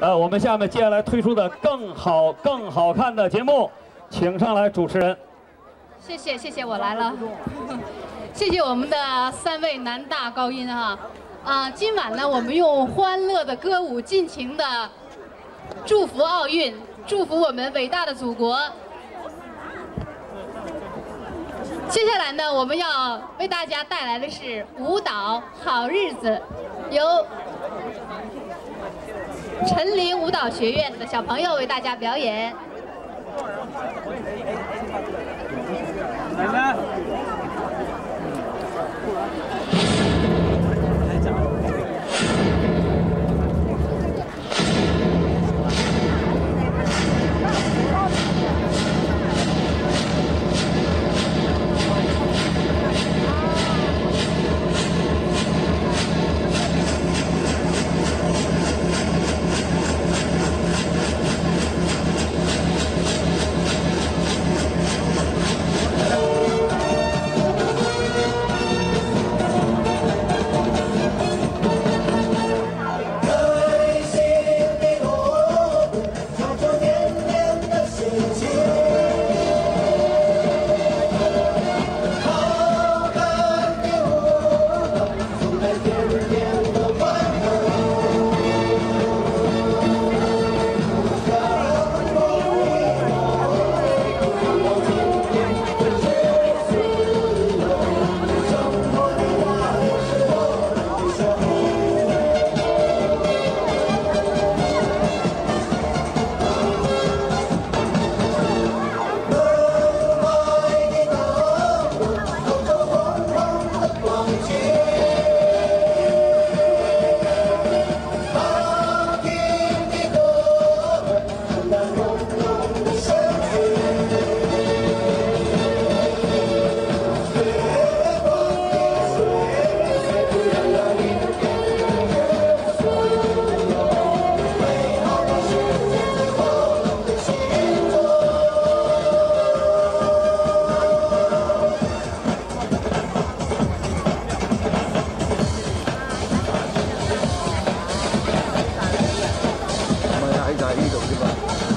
呃，我们下面接下来推出的更好、更好看的节目，请上来主持人。谢谢谢谢，我来了。谢谢我们的三位男大高音哈。啊，今晚呢，我们用欢乐的歌舞，尽情的祝福奥运，祝福我们伟大的祖国。接下来呢，我们要为大家带来的是舞蹈《好日子》，由陈琳舞蹈学院的小朋友为大家表演。奶奶。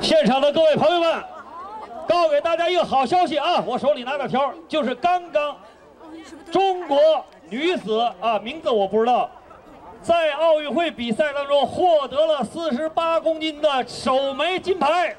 现场的各位朋友们，告诉给大家一个好消息啊！我手里拿着条，就是刚刚中国女子啊，名字我不知道，在奥运会比赛当中获得了四十八公斤的首枚金牌。